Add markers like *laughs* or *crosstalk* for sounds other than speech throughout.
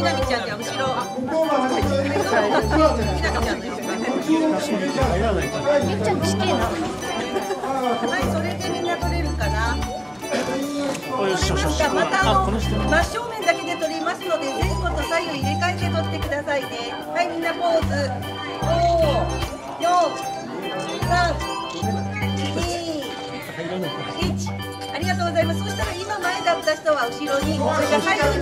みなみちゃんじゃ後ろ。はみなみちゃんです。めっちゃ地形なはい、それでみんな撮れるかな。およしよしよしじゃあまたあの真正面だけで撮りますので前後と左右入れ替えて。撮って。くださいねはいみんなポーズ五、四、三、二、一。ありがとうございますそしたら今前だった人は後ろにそれから左右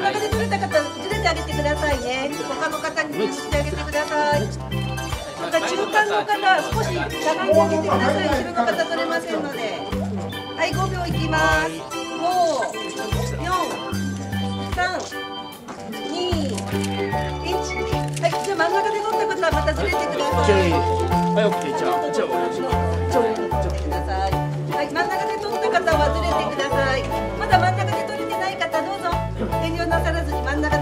ん中で撮れた方ずれてあげてくださいね。他の方に移してあげてください。また中間の方少ししゃがんであげてください。後ろの方取れませんので。はい5秒いきます。54321はいじゃあ真ん中で取った方はまたずれてください。はいオッケー。じゃあじゃあ俺ちょっとくださいはい真ん中で取った方はずれてください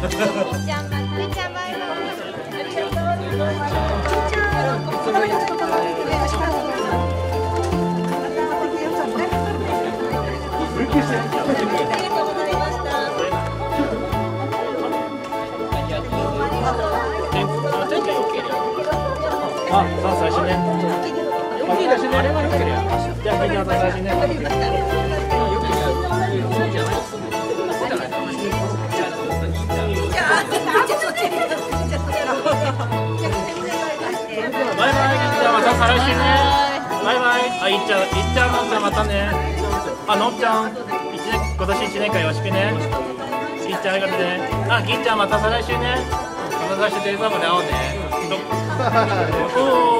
真ん中で取ってってくださいね。はいこれでいきます皆さん取れましたかはいありがとうございますはいありがとうございますじゃんバイバイしていくよはいはいありがとうございましたじゃあまめっちゃバイバイありがとうございました。あさあ最初ね。大きいだしね。あれはよければじゃあみんな最初ね。じゃあ、ちょっとちょっ再来週ねバイバイ。あいっちゃんいっちゃんのんだまたね。あのっちゃん一年今年一年間よろしくね。いっちゃんありがとうねあぎっちゃんまた再来週ね。また再来週データまで会おうね。どおお *laughs*